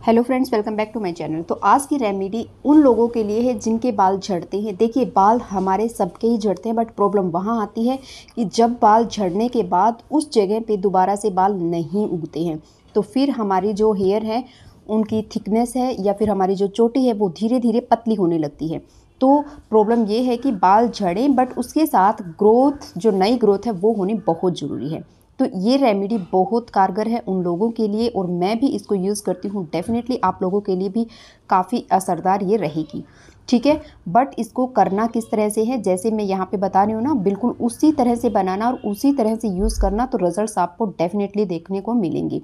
Hello friends welcome back to my channel तो आज की रेमेडी उन लोगों के लिए है जिनके बाल झड़ते हैं। देखिए, बाल हमारे सबके ही झड़ते हैं बट प्रॉब्लम वहाँ आती है कि जब बाल झड़ने के बाद उस जगह पे दोबारा से बाल नहीं उगते हैं। तो फिर हमारी जो हेयर है, उनकी थिकनेस है या फिर हमारी जो चोटी है, वो धीरे धीरे पतली होने लगती है। तो प्रॉब्लम ये है कि बाल झड़ें बट उसके साथ ग्रोथ जो नई ग्रोथ है, वो होनी बहुत ज़रूरी है। तो ये रेमेडी बहुत कारगर है उन लोगों के लिए और मैं भी इसको यूज़ करती हूँ। डेफिनेटली आप लोगों के लिए भी काफ़ी असरदार ये रहेगी। ठीक है? बट इसको करना किस तरह से है? जैसे मैं यहाँ पे बता रही हूँ ना, बिल्कुल उसी तरह से बनाना और उसी तरह से यूज़ करना तो रिज़ल्ट आपको डेफिनेटली देखने को मिलेंगे।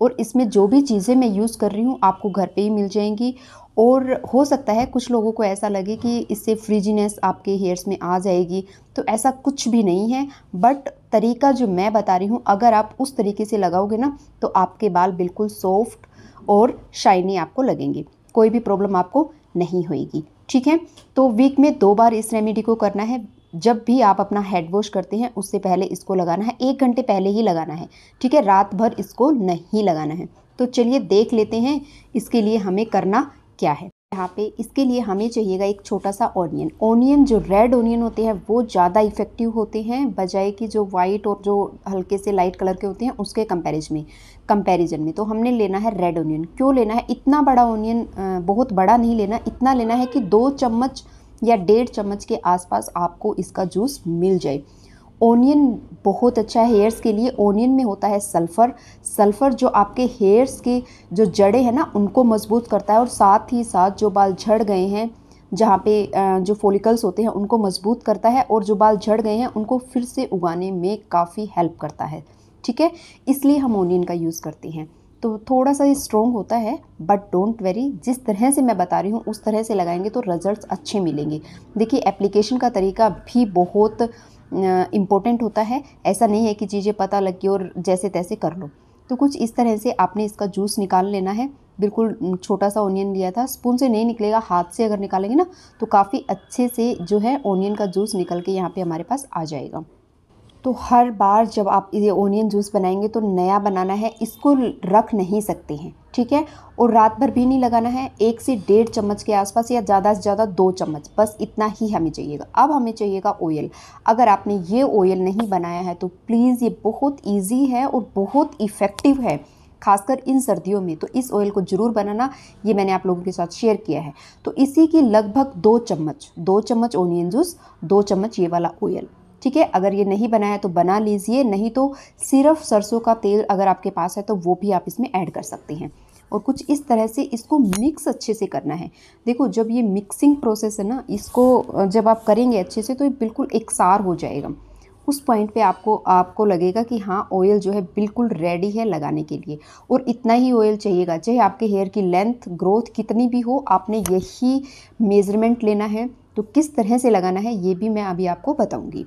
और इसमें जो भी चीज़ें मैं यूज़ कर रही हूँ, आपको घर पे ही मिल जाएँगी। और हो सकता है कुछ लोगों को ऐसा लगे कि इससे फ्रिजीनेस आपके हेयर्स में आ जाएगी। तो ऐसा कुछ भी नहीं है। बट तरीका जो मैं बता रही हूँ, अगर आप उस तरीके से लगाओगे ना तो आपके बाल बिल्कुल सॉफ्ट और शाइनी आपको लगेंगे। कोई भी प्रॉब्लम आपको नहीं होएगी, ठीक है? तो वीक में दो बार इस रेमेडी को करना है। जब भी आप अपना हेड वॉश करते हैं, उससे पहले इसको लगाना है। एक घंटे पहले ही लगाना है, ठीक है? रात भर इसको नहीं लगाना है। तो चलिए देख लेते हैं इसके लिए हमें करना क्या है। यहाँ पे इसके लिए हमें चाहिएगा एक छोटा सा ऑनियन ऑनियन जो रेड ऑनियन होते हैं, वो ज़्यादा इफ़ेक्टिव होते हैं, बजाय कि जो वाइट और जो हल्के से लाइट कलर के होते हैं, उसके कंपैरिजन में कंपैरिजन में. तो हमने लेना है रेड ऑनियन क्यों लेना है? इतना बड़ा ऑनियन बहुत बड़ा नहीं लेना, इतना लेना है कि दो चम्मच या डेढ़ चम्मच के आसपास आपको इसका जूस मिल जाए. ओनियन बहुत अच्छा है हेयर्स के लिए ओनियन में होता है सल्फ़र सल्फ़र जो आपके हेयर्स के जो जड़े हैं ना, उनको मज़बूत करता है और साथ ही साथ जो बाल झड़ गए हैं, जहाँ पे जो फोलिकल्स होते हैं, उनको मज़बूत करता है और जो बाल झड़ गए हैं, उनको फिर से उगाने में काफ़ी हेल्प करता है। ठीक है? इसलिए हम ओनियन का यूज़ करते हैं। तो थोड़ा सा ये स्ट्रॉन्ग होता है बट डोंट वेरी जिस तरह से मैं बता रही हूँ, उस तरह से लगाएँगे तो रिज़ल्ट अच्छे मिलेंगे। देखिए एप्लीकेशन का तरीका भी बहुत इम्पोर्टेंट होता है। ऐसा नहीं है कि चीज़ें पता लग गई और जैसे तैसे कर लो। तो कुछ इस तरह से आपने इसका जूस निकाल लेना है। बिल्कुल छोटा सा ओनियन लिया था। स्पून से नहीं निकलेगा, हाथ से अगर निकालेंगे ना तो काफ़ी अच्छे से जो है ओनियन का जूस निकल के यहाँ पे हमारे पास आ जाएगा। तो हर बार जब आप ये ओनियन जूस बनाएँगे तो नया बनाना है, इसको रख नहीं सकते हैं, ठीक है? और रात भर भी नहीं लगाना है, एक से डेढ़ चम्मच के आसपास या ज़्यादा से ज़्यादा दो चम्मच, बस इतना ही हमें चाहिएगा। अब हमें चाहिएगा ऑयल अगर आपने ये ऑयल नहीं बनाया है तो प्लीज़ ये बहुत ईजी है और बहुत इफ़ेक्टिव है, खासकर इन सर्दियों में। तो इस ऑयल को ज़रूर बनाना, ये मैंने आप लोगों के साथ शेयर किया है। तो इसी की लगभग दो चम्मच दो चम्मच ओनियन जूस दो चम्मच ये वाला ऑयल ठीक है, अगर ये नहीं बनाया तो बना लीजिए, नहीं तो सिर्फ़ सरसों का तेल अगर आपके पास है तो वो भी आप इसमें ऐड कर सकते हैं। और कुछ इस तरह से इसको मिक्स अच्छे से करना है। देखो, जब ये मिक्सिंग प्रोसेस है ना, इसको जब आप करेंगे अच्छे से तो ये बिल्कुल एक सार हो जाएगा। उस पॉइंट पे आपको आपको लगेगा कि हाँ ऑयल जो है बिल्कुल रेडी है लगाने के लिए। और इतना ही ऑयल चाहिएगा, चाहे आपके हेयर की लेंथ, ग्रोथ कितनी भी हो, आपने यही मेज़रमेंट लेना है। तो किस तरह से लगाना है, ये भी मैं अभी आपको बताऊँगी।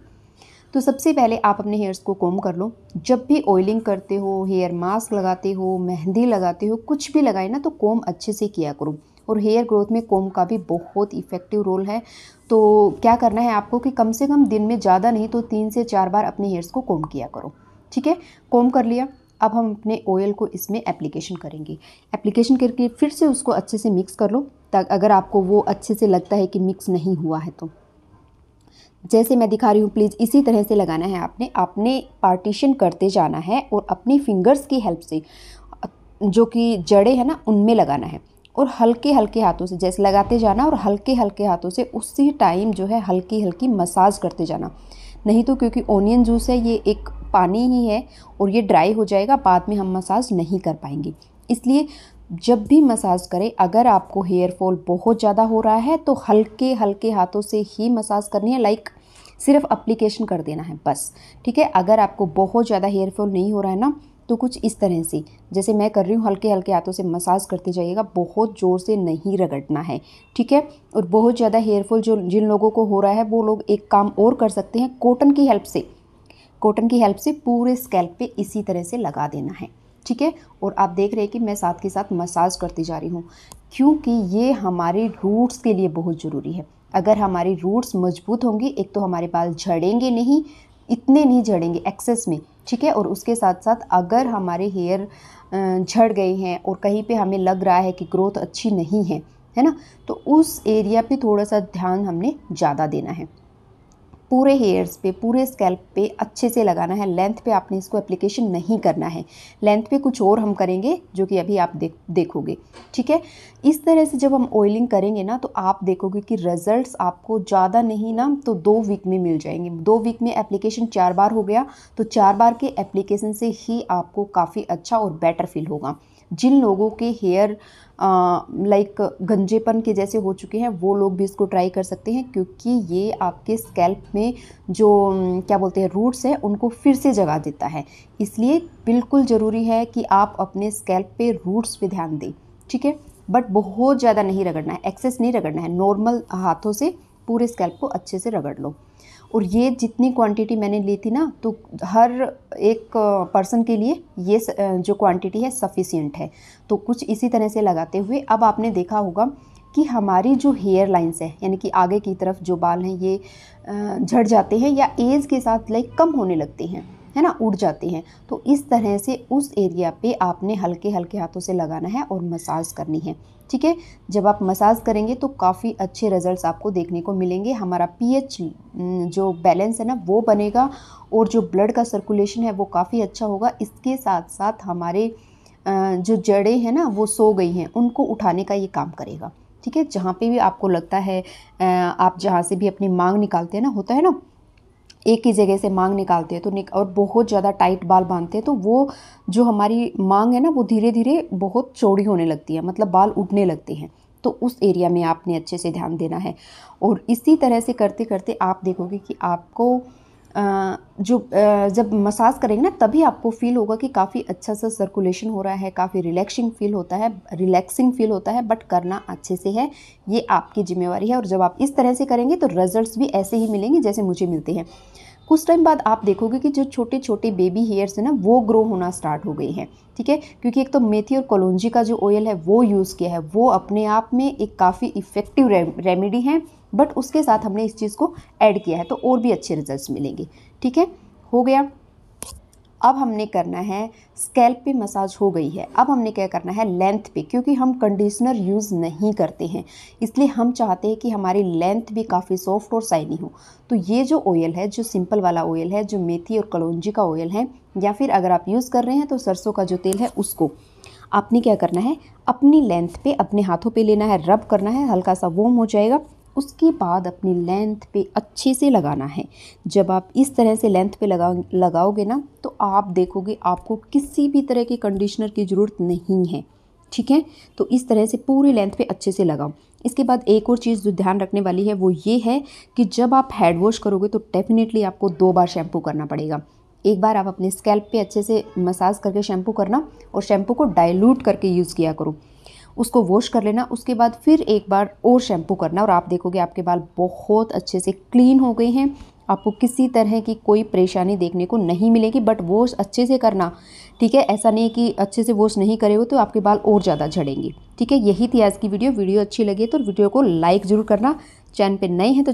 तो सबसे पहले आप अपने हेयर्स को कोम कर लो। जब भी ऑयलिंग करते हो हेयर मास्क लगाते हो, मेहंदी लगाते हो, कुछ भी लगाए ना तो कोम अच्छे से किया करो। और हेयर ग्रोथ में कोम का भी बहुत इफ़ेक्टिव रोल है। तो क्या करना है आपको कि कम से कम दिन में ज़्यादा नहीं तो तीन से चार बार अपने हेयर्स को कोम किया करो। ठीक है? कोम कर लिया। अब हम अपने ऑयल को इसमें एप्लीकेशन करेंगे। एप्लीकेशन करके फिर से उसको अच्छे से मिक्स कर लो। तक अगर आपको वो अच्छे से लगता है कि मिक्स नहीं हुआ है तो। जैसे मैं दिखा रही हूँ प्लीज़ इसी तरह से लगाना है आपने। आपने पार्टीशन करते जाना है और अपनी फिंगर्स की हेल्प से, जो कि जड़े हैं ना, उनमें लगाना है। और हल्के हल्के हाथों से, जैसे लगाते जाना और हल्के हल्के हाथों से, उसी टाइम जो है हल्की हल्की मसाज करते जाना। नहीं तो क्योंकि ओनियन जूस है, ये एक पानी ही है और ये ड्राई हो जाएगा, बाद में हम मसाज नहीं कर पाएँगे। इसलिए जब भी मसाज करें, अगर आपको हेयर फॉल बहुत ज़्यादा हो रहा है तो हल्के हल्के हाथों से ही मसाज करनी है लाइक सिर्फ़ अप्लीकेशन कर देना है, बस। ठीक है? अगर आपको बहुत ज़्यादा हेयर फॉल नहीं हो रहा है ना तो कुछ इस तरह से। जैसे मैं कर रही हूँ हल्के हल्के हाथों से मसाज करते जाइएगा, बहुत ज़ोर से नहीं रगड़ना है। ठीक है? और बहुत ज़्यादा हेयरफॉल जो जिन लोगों को हो रहा है, वो लोग एक काम और कर सकते हैं कॉटन की हेल्प से। कॉटन की हेल्प से पूरे स्कैल्प पे इसी तरह से लगा देना है। ठीक है? और आप देख रहे हैं कि मैं साथ के साथ मसाज करती जा रही हूँ, क्योंकि ये हमारे रूट्स के लिए बहुत ज़रूरी है। अगर हमारी रूट्स मज़बूत होंगी, एक तो हमारे बाल झड़ेंगे नहीं, इतने नहीं झड़ेंगे एक्सेस में, ठीक है? और उसके साथ साथ अगर हमारे हेयर झड़ गए हैं और कहीं पे हमें लग रहा है कि ग्रोथ अच्छी नहीं है है ना? तो उस एरिया पे थोड़ा सा ध्यान हमने ज़्यादा देना है। पूरे हेयर्स पे, पूरे स्कैल्प पे अच्छे से लगाना है। लेंथ पे आपने इसको एप्लीकेशन नहीं करना है। लेंथ पे कुछ और हम करेंगे, जो कि अभी आप देख, देखोगे। ठीक है? इस तरह से जब हम ऑयलिंग करेंगे ना तो आप देखोगे कि रिजल्ट्स आपको ज़्यादा नहीं ना तो दो वीक में मिल जाएँगे। दो वीक में एप्लीकेशन चार बार हो गया तो चार बार के एप्लीकेशन से ही आपको काफ़ी अच्छा और बेटर फील होगा। जिन लोगों के हेयर लाइक गंजेपन के जैसे हो चुके हैं, वो लोग भी इसको ट्राई कर सकते हैं, क्योंकि ये आपके स्कैल्प में जो क्या बोलते हैं रूट्स हैं, उनको फिर से जगा देता है। इसलिए बिल्कुल ज़रूरी है कि आप अपने स्कैल्प पे रूट्स पे ध्यान दें, ठीक है? बट बहुत ज़्यादा नहीं रगड़ना है एक्सेस नहीं रगड़ना है नॉर्मल हाथों से पूरे स्कैल्प को अच्छे से रगड़ लो। और ये जितनी क्वांटिटी मैंने ली थी ना तो हर एक पर्सन के लिए ये जो क्वांटिटी है सफिशियंट है। तो कुछ इसी तरह से लगाते हुए अब आपने देखा होगा कि हमारी जो हेयर लाइंस है, यानी कि आगे की तरफ़ जो बाल हैं, ये झड़ जाते हैं या एज के साथ लाइक कम होने लगते हैं। है ना, उड़ जाते हैं। तो इस तरह से उस एरिया पे आपने हल्के हल्के हाथों से लगाना है और मसाज करनी है। ठीक है? जब आप मसाज करेंगे तो काफ़ी अच्छे रिजल्ट्स आपको देखने को मिलेंगे। हमारा पीएच जो बैलेंस है ना, वो बनेगा और जो ब्लड का सर्कुलेशन है वो काफ़ी अच्छा होगा। इसके साथ साथ हमारे जो जड़ें हैं ना, वो सो गई हैं। उनको उठाने का ये काम करेगा। ठीक है? जहाँ पे भी आपको लगता है आप जहाँ से भी अपनी मांग निकालते हैं ना, होता है ना एक ही जगह से मांग निकालते हैं तो निक, और बहुत ज़्यादा टाइट बाल बांधते हैं तो वो जो हमारी मांग है ना, वो धीरे धीरे बहुत चौड़ी होने लगती है मतलब बाल उठने लगते हैं। तो उस एरिया में आपने अच्छे से ध्यान देना है। और इसी तरह से करते करते आप देखोगे कि आपको जो जब मसाज करेंगे ना, तभी आपको फील होगा कि काफ़ी अच्छा सा सर्कुलेशन हो रहा है, काफ़ी रिलैक्सिंग फील होता है रिलैक्सिंग फील होता है बट करना अच्छे से है, ये आपकी जिम्मेवारी है। और जब आप इस तरह से करेंगे तो रिजल्ट्स भी ऐसे ही मिलेंगे जैसे मुझे मिलते हैं। कुछ टाइम बाद आप देखोगे कि जो छोटे छोटे बेबी हेयर्स हैं ना, वो ग्रो होना स्टार्ट हो गए हैं, ठीक है? क्योंकि एक तो मेथी और कलौजी का जो ऑयल है, वो यूज़ किया है, वो अपने आप में एक काफ़ी इफ़ेक्टिव रेमेडी है। बट उसके साथ हमने इस चीज़ को ऐड किया है तो और भी अच्छे रिज़ल्ट मिलेंगे। ठीक है? हो गया। अब हमने करना है स्कैल्प पे मसाज हो गई है। अब हमने क्या करना है? लेंथ पे, क्योंकि हम कंडीशनर यूज़ नहीं करते हैं। इसलिए हम चाहते हैं कि हमारी लेंथ भी काफ़ी सॉफ्ट और साइनी हो। तो ये जो ऑयल है, जो सिंपल वाला ऑयल है, जो मेथी और कलौजी का ऑयल है, या फिर अगर आप यूज़ कर रहे हैं तो सरसों का जो तेल है, उसको। आपने क्या करना है? अपनी लेंथ पे अपने हाथों पे लेना है। रब करना है, हल्का सा वोम हो जाएगा। उसके बाद अपनी लेंथ पे अच्छे से लगाना है। जब आप इस तरह से लेंथ पे लगा, लगाओगे ना तो आप देखोगे आपको किसी भी तरह के कंडीशनर की ज़रूरत नहीं है। ठीक है? तो इस तरह से पूरी लेंथ पे अच्छे से लगाओ। इसके बाद एक और चीज़ जो ध्यान रखने वाली है, वो ये है कि जब आप हेड वॉश करोगे तो डेफिनेटली आपको दो बार शैम्पू करना पड़ेगा। एक बार आप अपने स्कैल्प पे अच्छे से मसाज करके शैम्पू करना और शैम्पू को डाइल्यूट करके यूज़ किया करो। उसको वॉश कर लेना, उसके बाद फिर एक बार और शैम्पू करना और आप देखोगे आपके बाल बहुत अच्छे से क्लीन हो गए हैं। आपको किसी तरह की कोई परेशानी देखने को नहीं मिलेगी बट वॉश अच्छे से करना, ठीक है? ऐसा नहीं कि अच्छे से वॉश नहीं करे हो तो आपके बाल और ज़्यादा झड़ेंगे, ठीक है? यही थी आज की वीडियो। वीडियो अच्छी लगी तो वीडियो को लाइक ज़रूर करना। चैनल पर नए हैं तो